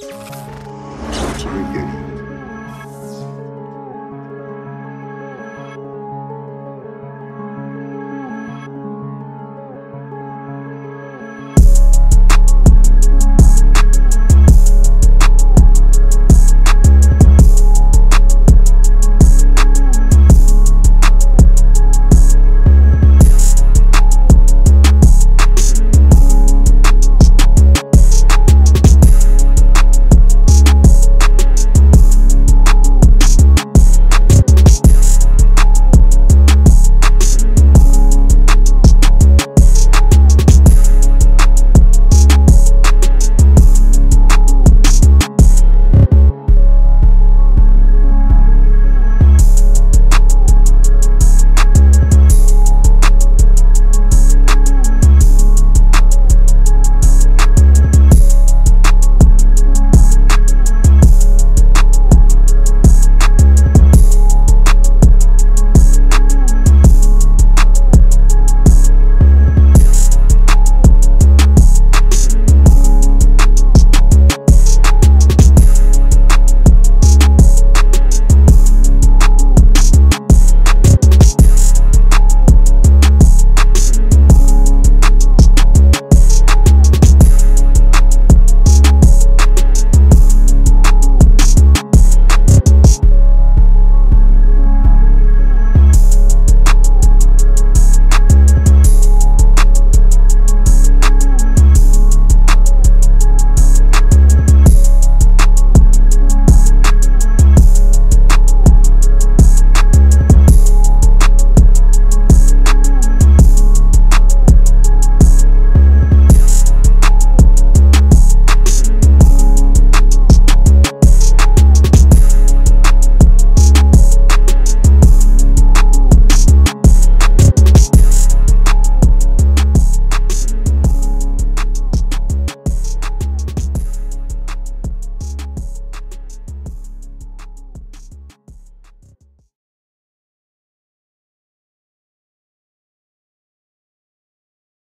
Once I get